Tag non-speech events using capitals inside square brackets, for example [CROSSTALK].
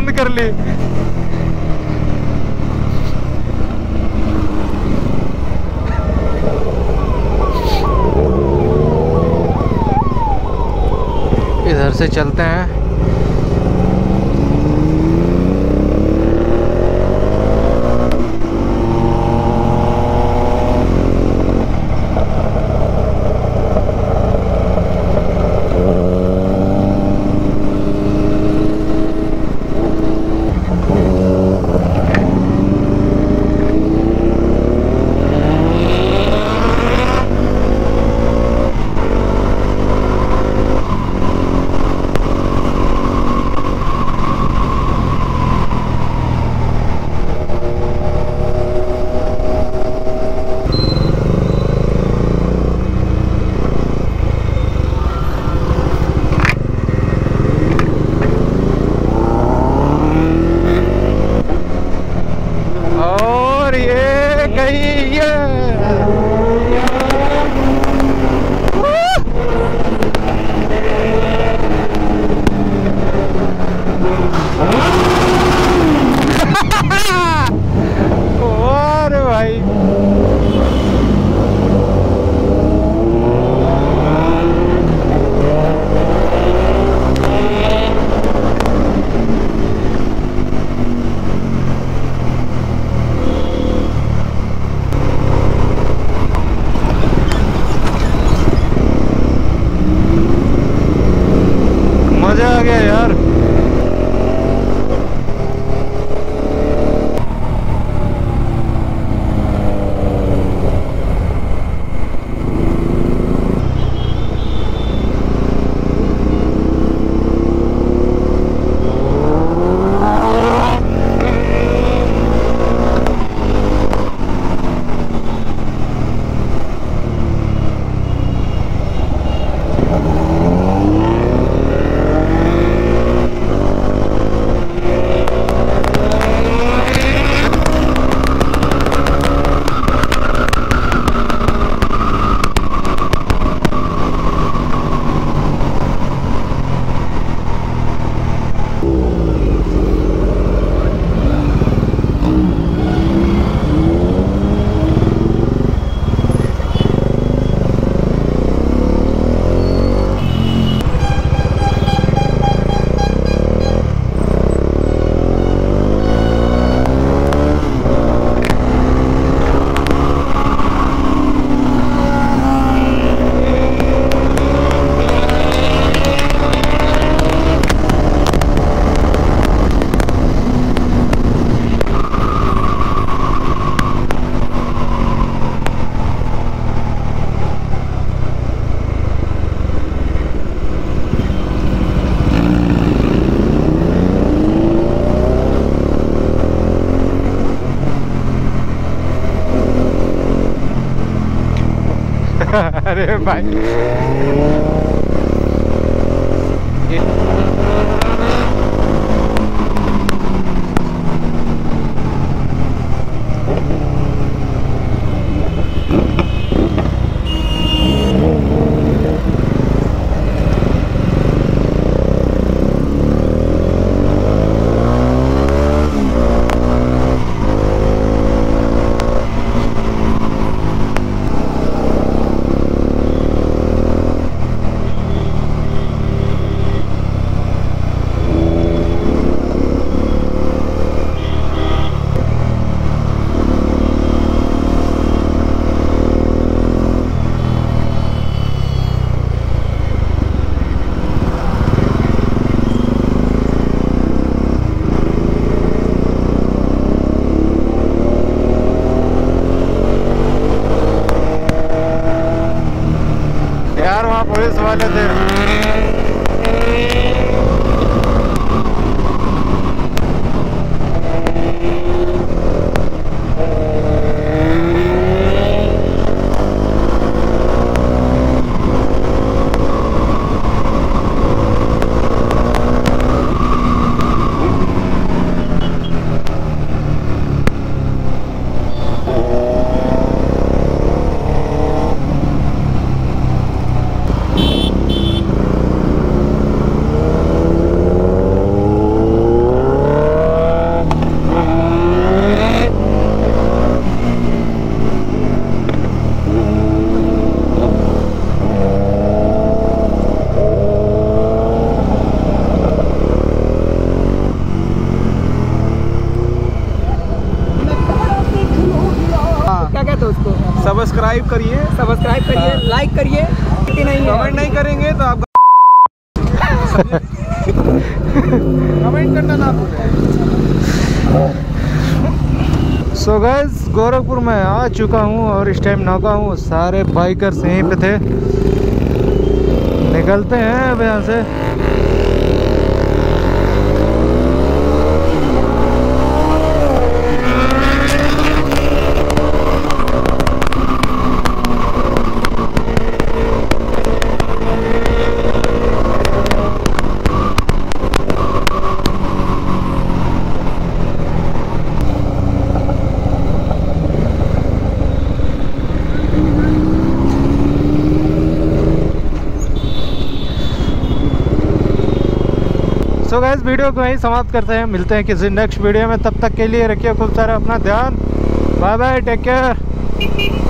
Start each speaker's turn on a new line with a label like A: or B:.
A: बंद कर ली। इधर से चलते हैं और ये गई ये और भाई मज़ा आ गया यार। [LAUGHS] अरे भाई। [LAUGHS] पुलिस वाले थे
B: सब्सक्राइब करिए
C: सब्सक्राइब करिए लाइक करिए नहीं है।
B: कमेंट नहीं करेंगे तो आप कमेंट करना ना भूलें।
A: सो गैस गोरखपुर में आ चुका हूँ और इस टाइम नौका हूँ। सारे बाइकर्स यहीं पे थे। निकलते हैं अब यहाँ से। सो गैस वीडियो को यहीं समाप्त करते हैं। मिलते हैं किसी नेक्स्ट वीडियो में। तब तक के लिए रखिए खूब सारा अपना ध्यान। Bye bye take care